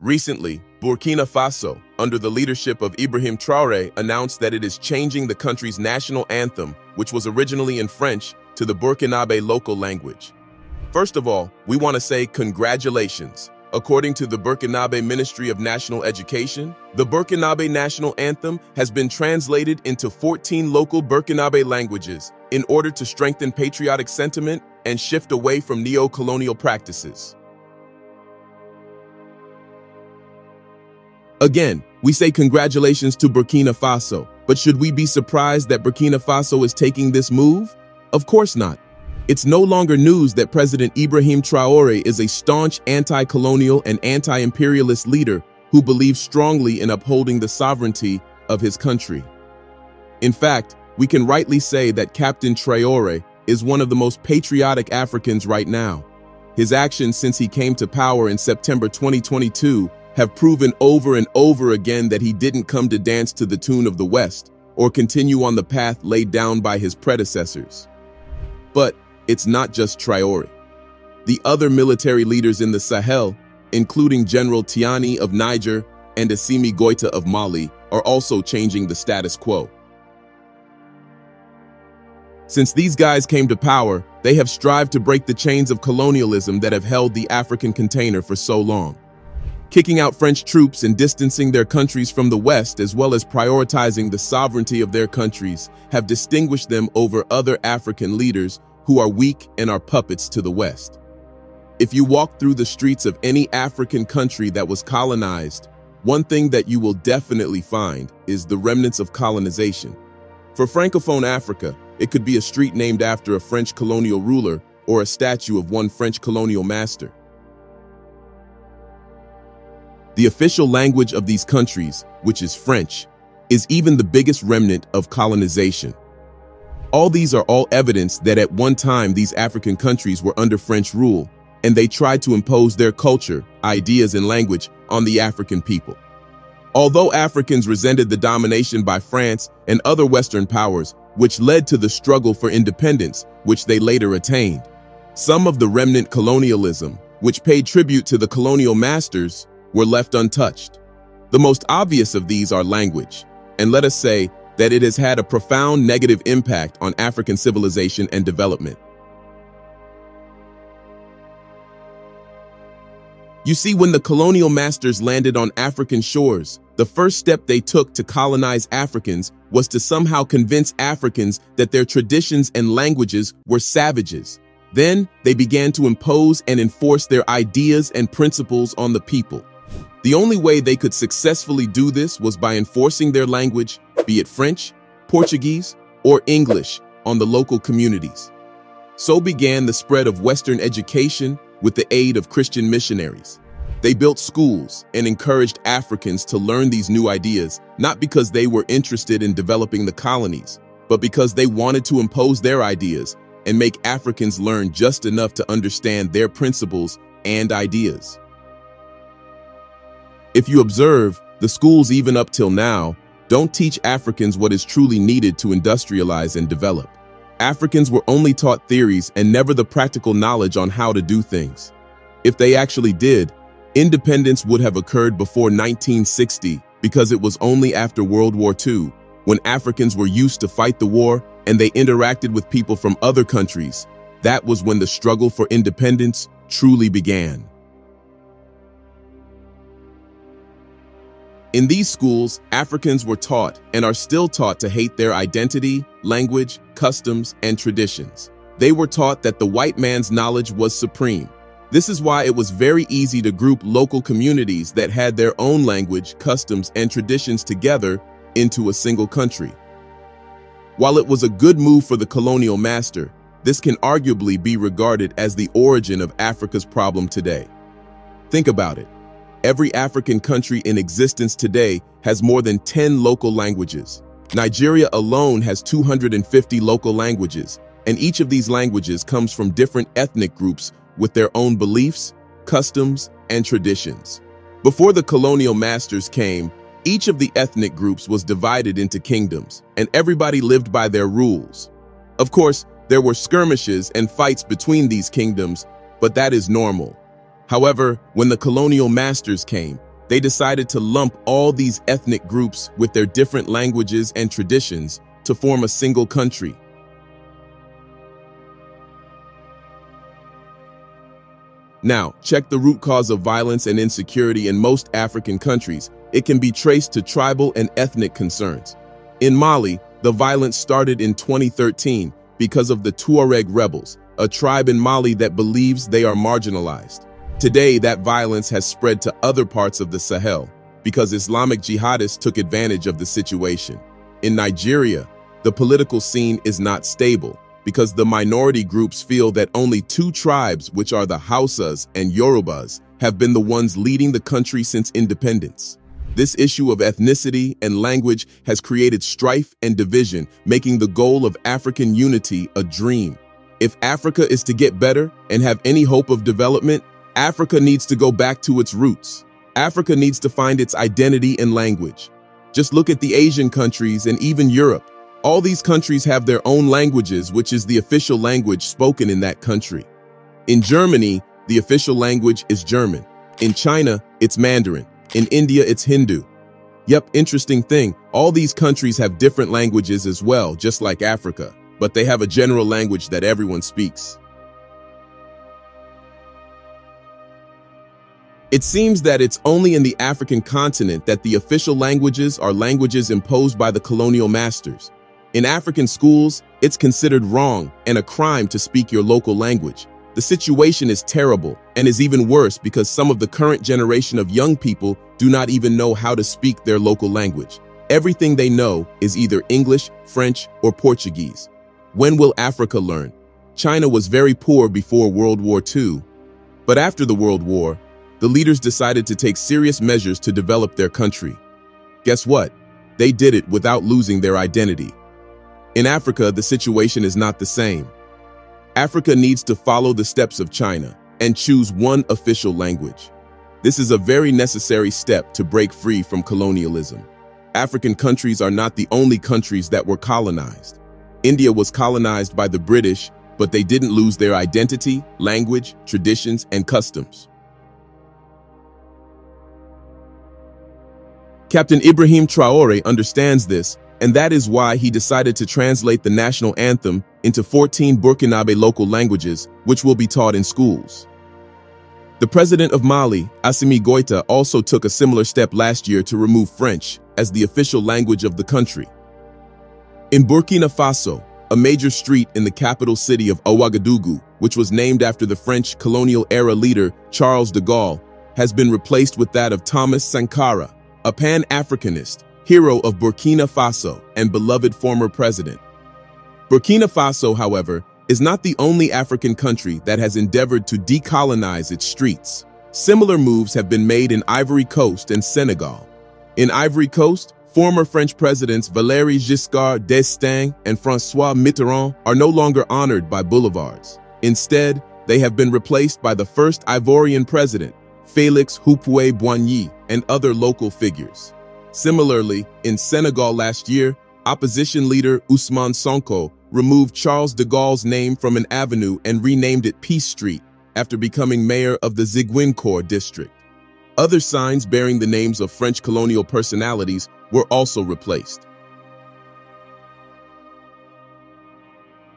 Recently, Burkina Faso, under the leadership of Ibrahim Traoré, announced that it is changing the country's national anthem, which was originally in French, to the Burkinabe local language. First of all, we want to say congratulations. According to the Burkinabe Ministry of National Education, the Burkinabe national anthem has been translated into 14 local Burkinabe languages in order to strengthen patriotic sentiment and shift away from neo-colonial practices. Again, we say congratulations to Burkina Faso, but should we be surprised that Burkina Faso is taking this move? Of course not. It's no longer news that President Ibrahim Traore is a staunch anti-colonial and anti-imperialist leader who believes strongly in upholding the sovereignty of his country. In fact, we can rightly say that Captain Traore is one of the most patriotic Africans right now. His actions since he came to power in September 2022 have proven over and over again that he didn't come to dance to the tune of the West or continue on the path laid down by his predecessors. But it's not just Traore. The other military leaders in the Sahel, including General Tiani of Niger and Assimi Goita of Mali, are also changing the status quo. Since these guys came to power, they have strived to break the chains of colonialism that have held the African container for so long kicking out French troops and distancing their countries from the West, as well as prioritizing the sovereignty of their countries, have distinguished them over other African leaders who are weak and are puppets to the West. If you walk through the streets of any African country that was colonized, one thing that you will definitely find is the remnants of colonization. For Francophone Africa, it could be a street named after a French colonial ruler or a statue of one French colonial master. The official language of these countries, which is French, is even the biggest remnant of colonization. All these are all evidence that at one time these African countries were under French rule, and they tried to impose their culture, ideas, and language on the African people. Although Africans resented the domination by France and other Western powers, which led to the struggle for independence, which they later attained, some of the remnant colonialism, which paid tribute to the colonial masters, were left untouched. The most obvious of these are language, and let us say that it has had a profound negative impact on African civilization and development. You see, when the colonial masters landed on African shores, the first step they took to colonize Africans was to somehow convince Africans that their traditions and languages were savages. Then they began to impose and enforce their ideas and principles on the people. The only way they could successfully do this was by enforcing their language, be it French, Portuguese, or English, on the local communities. So began the spread of Western education with the aid of Christian missionaries. They built schools and encouraged Africans to learn these new ideas, not because they were interested in developing the colonies, but because they wanted to impose their ideas and make Africans learn just enough to understand their principles and ideas. If you observe, the schools even up till now don't teach Africans what is truly needed to industrialize and develop. Africans were only taught theories and never the practical knowledge on how to do things. If they actually did, independence would have occurred before 1960 because it was only after World War II, when Africans were used to fight the war and they interacted with people from other countries, that was when the struggle for independence truly began. In these schools, Africans were taught and are still taught to hate their identity, language, customs, and traditions. They were taught that the white man's knowledge was supreme. This is why it was very easy to group local communities that had their own language, customs, and traditions together into a single country. While it was a good move for the colonial master, this can arguably be regarded as the origin of Africa's problem today. Think about it. Every African country in existence today has more than 10 local languages. Nigeria alone has 250 local languages, and each of these languages comes from different ethnic groups with their own beliefs, customs, and traditions. Before the colonial masters came, each of the ethnic groups was divided into kingdoms, and everybody lived by their rules. Of course, there were skirmishes and fights between these kingdoms, but that is normal. However, when the colonial masters came, they decided to lump all these ethnic groups with their different languages and traditions to form a single country. Now, check the root cause of violence and insecurity in most African countries. It can be traced to tribal and ethnic concerns. In Mali, the violence started in 2013 because of the Tuareg rebels, a tribe in Mali that believes they are marginalized. Today, that violence has spread to other parts of the Sahel because Islamic jihadists took advantage of the situation. In Nigeria, the political scene is not stable because the minority groups feel that only two tribes, which are the Hausas and Yorubas, have been the ones leading the country since independence. This issue of ethnicity and language has created strife and division, making the goal of African unity a dream. If Africa is to get better and have any hope of development, Africa needs to go back to its roots. Africa needs to find its identity and language. Just look at the Asian countries and even Europe. All these countries have their own languages, which is the official language spoken in that country. In Germany, the official language is German. In China, it's Mandarin. In India, it's Hindu. Yep, interesting thing. All these countries have different languages as well, just like Africa, but they have a general language that everyone speaks. It seems that it's only in the African continent that the official languages are languages imposed by the colonial masters. In African schools, it's considered wrong and a crime to speak your local language. The situation is terrible and is even worse because some of the current generation of young people do not even know how to speak their local language. Everything they know is either English, French, or Portuguese. When will Africa learn? China was very poor before World War II. But after the World War, the leaders decided to take serious measures to develop their country. Guess what? They did it without losing their identity. In Africa, the situation is not the same. Africa needs to follow the steps of China and choose one official language. This is a very necessary step to break free from colonialism. African countries are not the only countries that were colonized. India was colonized by the British, but they didn't lose their identity, language, traditions, and customs. Captain Ibrahim Traore understands this and that is why he decided to translate the national anthem into 14 Burkinabe local languages, which will be taught in schools. The president of Mali, Assimi Goita, also took a similar step last year to remove French as the official language of the country. In Burkina Faso, a major street in the capital city of Ouagadougou, which was named after the French colonial-era leader Charles de Gaulle, has been replaced with that of Thomas Sankara, a Pan-Africanist hero of Burkina Faso and beloved former president. Burkina Faso, however, is not the only African country that has endeavored to decolonize its streets. Similar moves have been made in Ivory Coast and Senegal. In Ivory Coast, former French presidents Valéry Giscard d'Estaing and François Mitterrand are no longer honored by boulevards. Instead, they have been replaced by the first Ivorian president, Félix Houphouët-Boigny, and other local figures. Similarly, in Senegal last year, opposition leader Ousmane Sonko removed Charles de Gaulle's name from an avenue and renamed it Peace Street after becoming mayor of the Ziguinchor district. Other signs bearing the names of French colonial personalities were also replaced.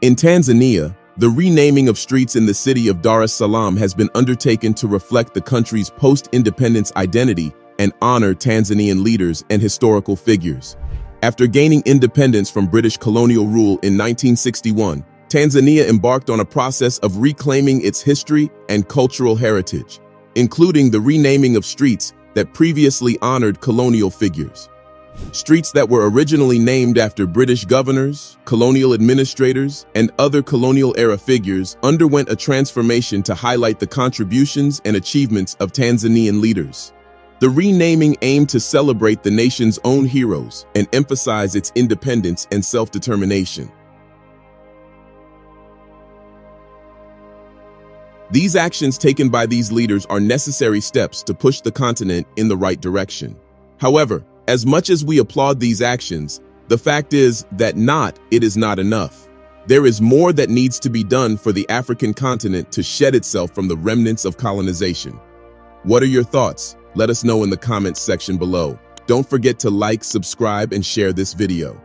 In Tanzania, the renaming of streets in the city of Dar es Salaam has been undertaken to reflect the country's post-independence identity and honor Tanzanian leaders and historical figures. After gaining independence from British colonial rule in 1961, Tanzania embarked on a process of reclaiming its history and cultural heritage, including the renaming of streets that previously honored colonial figures. Streets that were originally named after British governors, colonial administrators, and other colonial-era figures underwent a transformation to highlight the contributions and achievements of Tanzanian leaders. The renaming aimed to celebrate the nation's own heroes and emphasize its independence and self-determination. These actions taken by these leaders are necessary steps to push the continent in the right direction. However, as much as we applaud these actions, the fact is that not it is not enough. There is more that needs to be done for the African continent to shed itself from the remnants of colonization. What are your thoughts? Let us know in the comments section below. Don't forget to like, subscribe, and share this video.